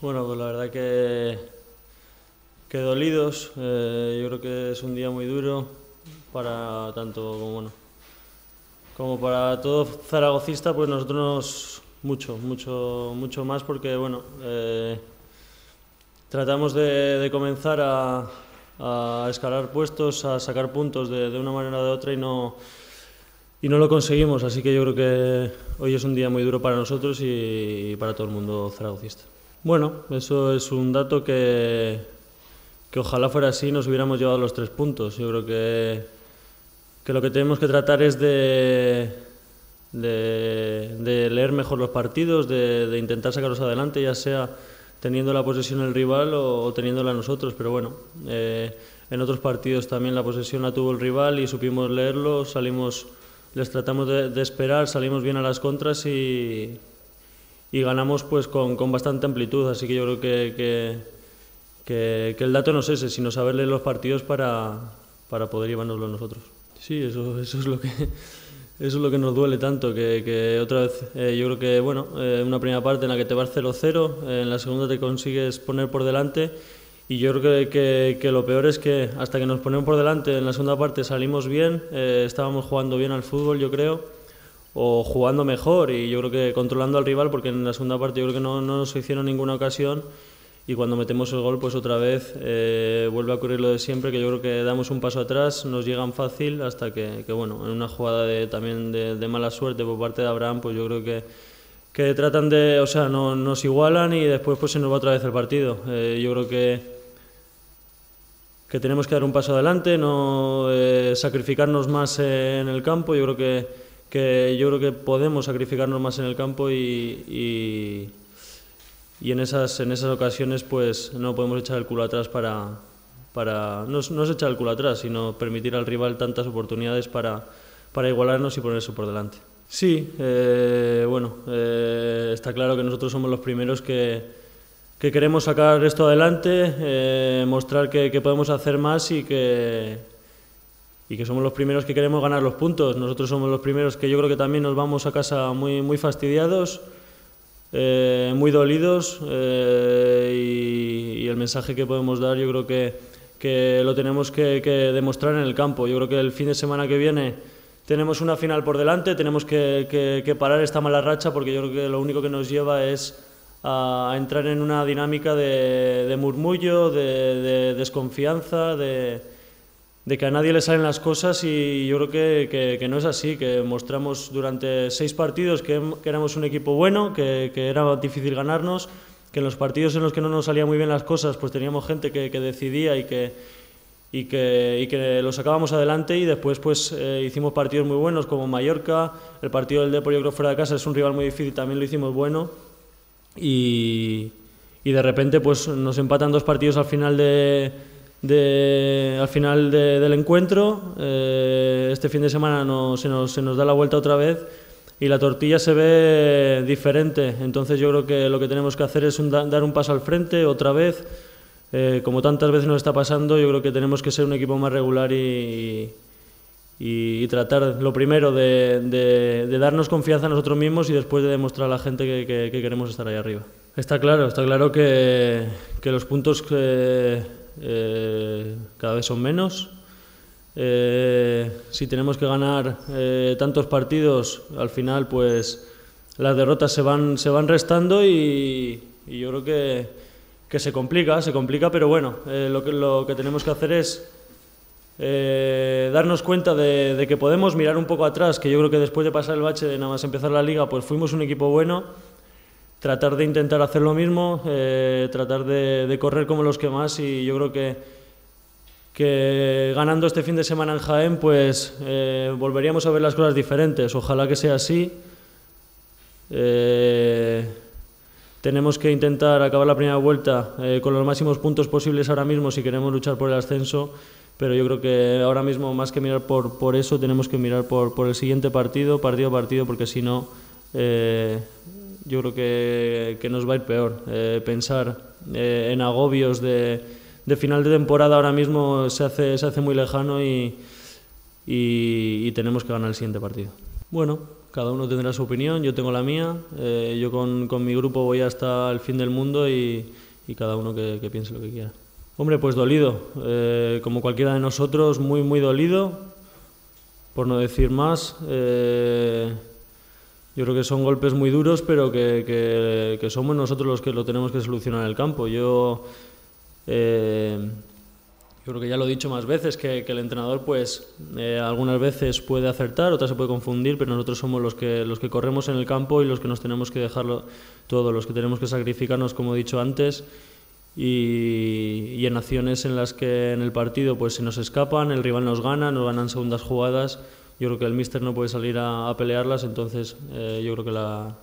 Bueno, pues la verdad que, que dolidos. Eh, yo creo que es un día muy duro para tanto como bueno como para todo zaragocista, pues nosotros mucho, mucho, mucho más porque bueno eh, tratamos de, comenzar a, escalar puestos, a sacar puntos de, una manera o de otra y no y no lo conseguimos, así que yo creo que hoy es un día muy duro para nosotros y para todo el mundo zaragocista. Bueno, eso es un dato que, que ojalá fuera así nos hubiéramos llevado los tres puntos. Yo creo que, que lo que tenemos que tratar es de, de, leer mejor los partidos, de, de, intentar sacarlos adelante, ya sea teniendo la posesión el rival o, teniéndola nosotros. Pero bueno, eh, en otros partidos también la posesión la tuvo el rival y supimos leerlo, salimos les tratamos de, esperar, salimos bien a las contras y, y ganamos pues con, con, bastante amplitud. Así que yo creo que, que, que, el dato no es ese, sino saber leer los partidos para, para poder llevárnoslo nosotros. Sí, eso, eso, es lo que, eso es lo que nos duele tanto, que, que otra vez eh, yo creo que, bueno, eh, una primera parte en la que te vas 0-0, en la segunda te consigues poner por delante y yo creo que, que, lo peor es que hasta que nos ponemos por delante en la segunda parte salimos bien, eh, estábamos jugando bien al fútbol, yo creo, o jugando mejor y yo creo que controlando al rival, porque en la segunda parte yo creo que no, no nos hicieron ninguna ocasión y cuando metemos el gol pues otra vez eh, vuelve a ocurrir lo de siempre, que yo creo que damos un paso atrás, nos llegan fácil hasta que, que bueno, en una jugada de, también de, de mala suerte por parte de Abraham, pues yo creo que que tratan de, o sea, no, nos igualan y después pues se nos va otra vez el partido. Eh, yo creo que que tenemos que dar un paso adelante, no eh, sacrificarnos más en el campo. Yo creo que, que, yo creo que podemos sacrificarnos más en el campo y, y, y, en, esas, en esas ocasiones pues no podemos echar el culo atrás para... para no, no es echar el culo atrás, sino permitir al rival tantas oportunidades para, para igualarnos y ponerse por delante. Sí, eh, bueno, eh, está claro que nosotros somos los primeros que que queremos sacar esto adelante, eh, mostrar que, que, podemos hacer más y que, y que somos los primeros que queremos ganar los puntos. Nosotros somos los primeros que yo creo que también nos vamos a casa muy, muy fastidiados, eh, muy dolidos eh, y, y, el mensaje que podemos dar yo creo que, que lo tenemos que, demostrar en el campo. Yo creo que el fin de semana que viene tenemos una final por delante, tenemos que, parar esta mala racha porque yo creo que lo único que nos lleva es a, entrar en una dinámica de, murmullo, de, desconfianza, de, que a nadie le salen las cosas y yo creo que, no es así, que mostramos durante seis partidos que, éramos un equipo bueno, que, era difícil ganarnos, que en los partidos en los que no nos salían muy bien las cosas pues teníamos gente que, decidía y que, y que, y que lo sacábamos adelante y después pues eh, hicimos partidos muy buenos como Mallorca, el partido del Depor yo creo fuera de casa es un rival muy difícil, también lo hicimos bueno y, y de repente pues nos empatan dos partidos al final de, de al final de, del encuentro. Eh, este fin de semana se, nos, se nos da la vuelta otra vez y la tortilla se ve diferente. Entonces yo creo que lo que tenemos que hacer es un, dar un paso al frente otra vez. Eh, como tantas veces nos está pasando, yo creo que tenemos que ser un equipo más regular y, y, tratar lo primero de, de, darnos confianza a nosotros mismos y después de demostrar a la gente que, que, que queremos estar ahí arriba. Está claro, está claro que, que los puntos eh, cada vez son menos. Eh, si tenemos que ganar eh, tantos partidos, al final pues las derrotas se van, se van restando y, yo creo que, que, se complica, se complica, pero bueno, lo, que, lo que tenemos que hacer es darnos cuenta de, que podemos mirar un poco atrás, que yo creo que después de pasar el bache de nada más empezar la liga, pues fuimos un equipo bueno, tratar de intentar hacer lo mismo, eh, tratar de, correr como los que más y yo creo que, ganando este fin de semana en Jaén, pues eh, volveríamos a ver las cosas diferentes. Ojalá que sea así. tenemos que intentar acabar la primera vuelta con los máximos puntos posibles ahora mismo si queremos luchar por el ascenso pero yo creo que ahora mismo más que mirar por, por eso tenemos que mirar por, el siguiente partido, partido a partido, porque si no, eh, yo creo que, que, nos va a ir peor. Eh, pensar eh, en agobios de, de, final de temporada ahora mismo se hace, se hace muy lejano y, y, tenemos que ganar el siguiente partido. Bueno, cada uno tendrá su opinión, yo tengo la mía, eh, yo con, con, mi grupo voy hasta el fin del mundo y, y cada uno que, que, piense lo que quiera. Hombre, pues dolido, eh, como cualquiera de nosotros, muy, muy dolido, por no decir más. Eh, yo creo que son golpes muy duros, pero que, que, que, somos nosotros los que lo tenemos que solucionar en el campo. Yo yo creo que ya lo he dicho más veces, que, el entrenador pues eh, algunas veces puede acertar, otras se puede confundir, pero nosotros somos los que, los que corremos en el campo y los que nos tenemos que dejarlo todo, los que tenemos que sacrificarnos, como he dicho antes, y, en acciones en las que en el partido pues se nos escapan, el rival nos gana, nos ganan segundas jugadas, yo creo que el míster no puede salir a, pelearlas, entonces eh, yo creo que la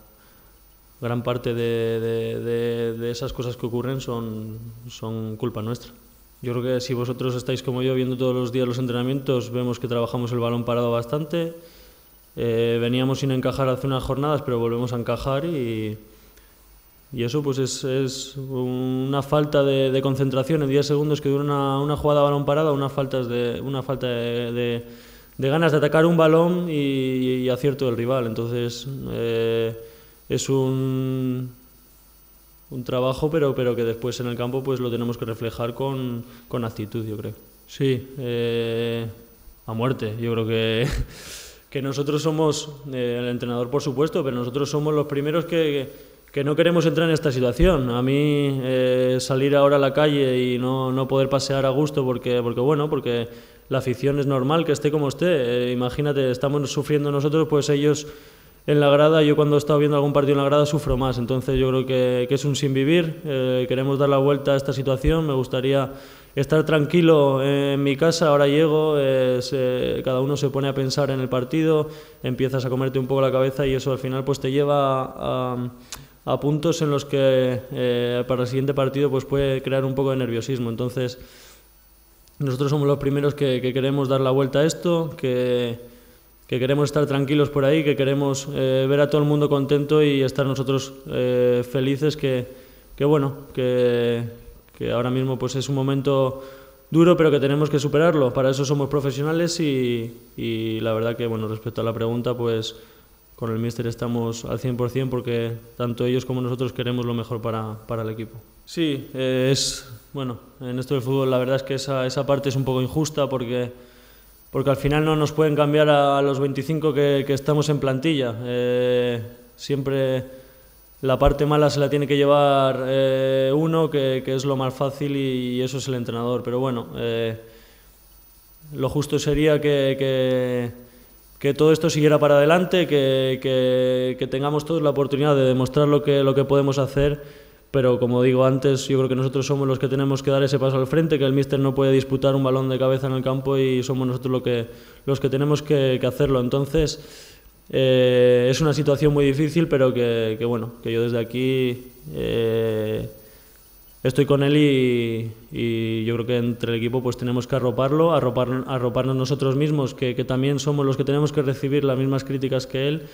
gran parte de, de, esas cosas que ocurren son, son culpa nuestra. Yo creo que si vosotros estáis como yo viendo todos los días los entrenamientos, vemos que trabajamos el balón parado bastante. Eh, veníamos sin encajar hace unas jornadas, pero volvemos a encajar y, y eso pues es, es una falta de, concentración en 10 segundos que dura una, una jugada balón parado, una falta de, una falta de, de, ganas de atacar un balón y, acierto del rival. Entonces eh, es un un trabajo, pero, pero que después en el campo pues lo tenemos que reflejar con, con actitud, yo creo. Sí, eh, a muerte. Yo creo que, que nosotros somos, eh, el entrenador por supuesto, pero nosotros somos los primeros que, que no queremos entrar en esta situación. A mí eh, salir ahora a la calle y no, no, poder pasear a gusto porque, porque, bueno, porque la afición es normal que esté como esté. imagínate, estamos sufriendo nosotros, pues ellos en la grada, yo cuando he estado viendo algún partido en la grada sufro más, entonces yo creo que, es un sin vivir, eh, queremos dar la vuelta a esta situación, me gustaría estar tranquilo en mi casa, ahora llego, eh, cada uno se pone a pensar en el partido, empiezas a comerte un poco la cabeza y eso al final pues te lleva a, a puntos en los que eh, para el siguiente partido pues puede crear un poco de nerviosismo, entonces nosotros somos los primeros que, que queremos dar la vuelta a esto, que que queremos estar tranquilos por ahí, que queremos eh, ver a todo el mundo contento y estar nosotros eh, felices, que, bueno, que, ahora mismo pues es un momento duro, pero que tenemos que superarlo. Para eso somos profesionales y la verdad que, bueno, respecto a la pregunta, pues con el míster estamos al 100% porque tanto ellos como nosotros queremos lo mejor para, para el equipo. Sí, eh, es, bueno, en esto del fútbol la verdad es que esa, esa parte es un poco injusta porque porque al final no nos pueden cambiar a, los 25 que, estamos en plantilla. Eh, siempre la parte mala se la tiene que llevar eh, uno, que, es lo más fácil, y, eso es el entrenador. Pero bueno, lo justo sería que, que, todo esto siguiera para adelante, que, tengamos todos la oportunidad de demostrar lo que, lo que podemos hacer pero como digo antes, yo creo que nosotros somos los que tenemos que dar ese paso al frente, que el míster no puede disputar un balón de cabeza en el campo y somos nosotros lo que, los que tenemos que, hacerlo. Entonces, eh, es una situación muy difícil, pero que, bueno, que yo desde aquí eh, estoy con él y, yo creo que entre el equipo pues tenemos que arroparlo, arropar, arroparnos nosotros mismos, que, que también somos los que tenemos que recibir las mismas críticas que él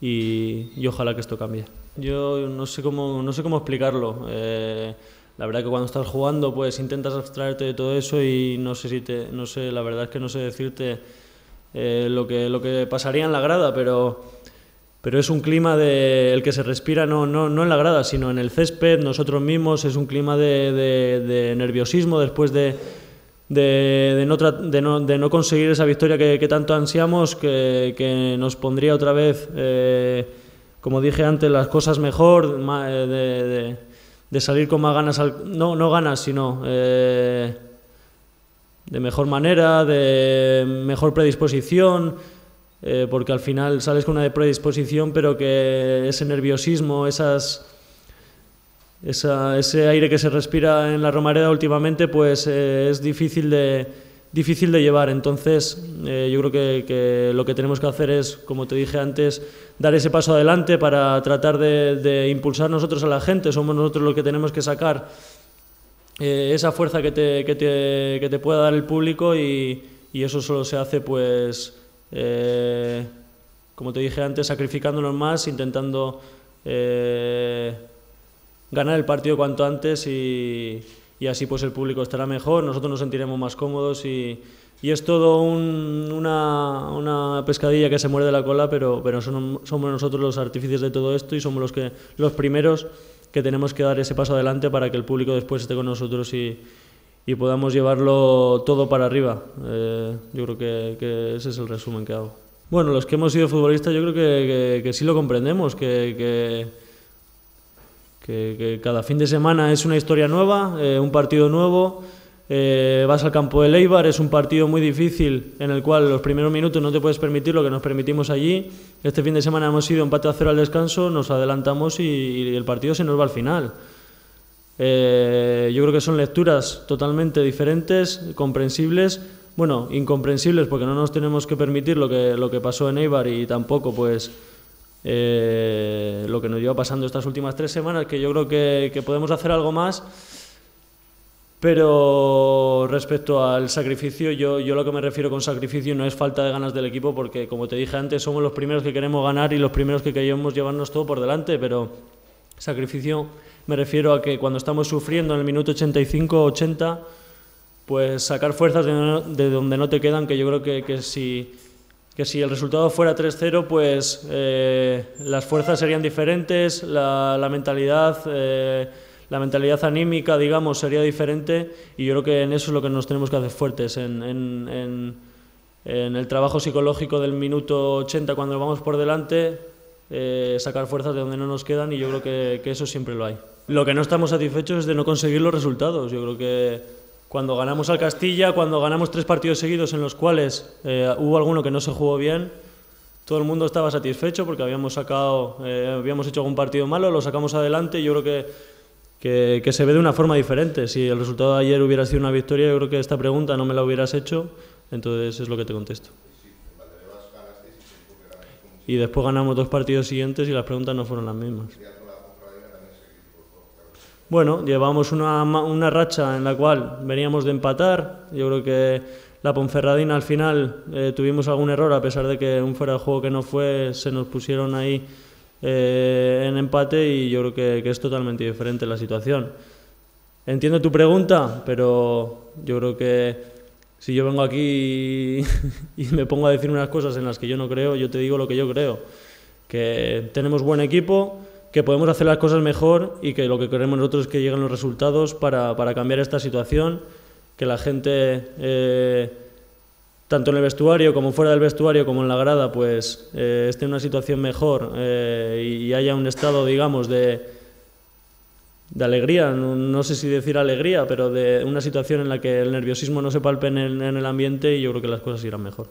y, ojalá que esto cambie. Yo no sé cómo, no sé cómo explicarlo. Eh, la verdad que cuando estás jugando pues intentas abstraerte de todo eso y no sé si te, no sé, la verdad es que no sé decirte eh, lo, que, lo que pasaría en la grada, pero, pero es un clima de, el que se respira no, no, no en la grada, sino en el césped, nosotros mismos, es un clima de, de nerviosismo después de de, no, de, no, de, no, conseguir esa victoria que, tanto ansiamos, que, que, nos pondría otra vez, eh, como dije antes, las cosas mejor, eh, de, salir con más ganas, no, no ganas, sino eh, de mejor manera, de mejor predisposición, porque al final sales con una predisposición, pero que ese nerviosismo, esas ese aire que se respira en la Romareda últimamente pues eh, es difícil de, difícil de llevar. Entonces eh, yo creo que, lo que tenemos que hacer es, como te dije antes, dar ese paso adelante para tratar de, impulsar nosotros a la gente. Somos nosotros los que tenemos que sacar eh, esa fuerza que te, que, te, que te, pueda dar el público y, y eso solo se hace pues... como te dije antes, sacrificándonos más, intentando ganar el partido cuanto antes y, y así pues el público estará mejor, nosotros nos sentiremos más cómodos y, y es todo una, una, pescadilla que se muerde la cola, pero, pero somos nosotros los artífices de todo esto y somos los, que, los primeros que tenemos que dar ese paso adelante para que el público después esté con nosotros y, y podamos llevarlo todo para arriba. Eh, yo creo que, ese es el resumen que hago. Bueno, los que hemos sido futbolistas yo creo que, que sí lo comprendemos, que cada fin de semana es una historia nueva, eh, un partido nuevo. Eh, vas al campo de Leibar, es un partido muy difícil en el cual los primeros minutos no te puedes permitir lo que nos permitimos allí. Este fin de semana hemos ido empate a cero al descanso, nos adelantamos y, el partido se nos va al final. Eh, yo creo que son lecturas totalmente diferentes, comprensibles, bueno, incomprensibles porque no nos tenemos que permitir lo que, lo que pasó en Eibar y tampoco pues eh, lo que nos lleva pasando estas últimas tres semanas, que yo creo que, podemos hacer algo más. Pero respecto al sacrificio, yo, yo lo que me refiero con sacrificio no es falta de ganas del equipo, porque como te dije antes, somos los primeros que queremos ganar y los primeros que queremos llevarnos todo por delante, pero sacrificio me refiero a que cuando estamos sufriendo en el minuto 85-80, pues sacar fuerzas de, donde no te quedan, que yo creo que, que si que si el resultado fuera 3-0, pues eh, las fuerzas serían diferentes, la, mentalidad, eh, la mentalidad anímica, digamos, sería diferente y yo creo que en eso es lo que nos tenemos que hacer fuertes, en, el trabajo psicológico del minuto 80 cuando vamos por delante, eh, sacar fuerzas de donde no nos quedan y yo creo que, que eso siempre lo hay. Lo que no estamos satisfechos es de no conseguir los resultados, yo creo que cuando ganamos al Castilla, cuando ganamos tres partidos seguidos en los cuales eh, hubo alguno que no se jugó bien, todo el mundo estaba satisfecho porque habíamos sacado, eh, habíamos hecho algún partido malo, lo sacamos adelante yo creo que, que, se ve de una forma diferente. Si el resultado de ayer hubiera sido una victoria, yo creo que esta pregunta no me la hubieras hecho, entonces es lo que te contesto. Y después ganamos dos partidos siguientes y las preguntas no fueron las mismas. Bueno, llevamos una, una, racha en la cual veníamos de empatar. Yo creo que la Ponferradina al final eh, tuvimos algún error, a pesar de que un fuera de juego que no fue, se nos pusieron ahí eh, en empate y yo creo que, es totalmente diferente la situación. Entiendo tu pregunta, pero yo creo que si yo vengo aquí y, y me pongo a decir unas cosas en las que yo no creo, yo te digo lo que yo creo. Que tenemos buen equipo, que podemos hacer las cosas mejor y que lo que queremos nosotros es que lleguen los resultados para, para cambiar esta situación, que la gente, eh, tanto en el vestuario como fuera del vestuario, como en la grada, pues eh, esté en una situación mejor eh, y, haya un estado, digamos, de, de alegría, no, sé si decir alegría, pero de una situación en la que el nerviosismo no se palpe en el, en el ambiente y yo creo que las cosas irán mejor.